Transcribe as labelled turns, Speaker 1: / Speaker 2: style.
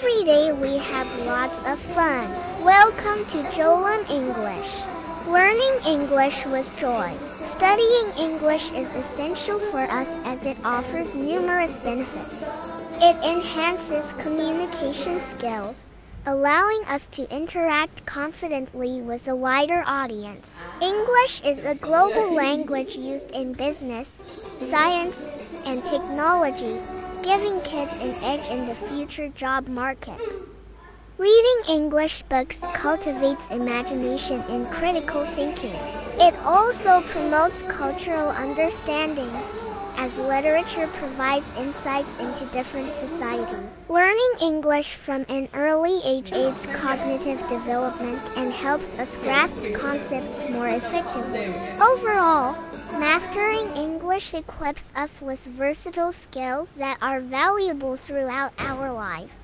Speaker 1: Every day we have lots of fun. Welcome to Jolan English. Learning English with joy. Studying English is essential for us as it offers numerous benefits. It enhances communication skills, allowing us to interact confidently with a wider audience. English is a global language used in business, science, and technology, giving kids an edge in the future job market. Reading English books cultivates imagination and critical thinking. It also promotes cultural understanding, as literature provides insights into different societies. Learning English from an early age aids cognitive development and helps us grasp concepts more effectively. Overall, mastering English equips us with versatile skills that are valuable throughout our lives.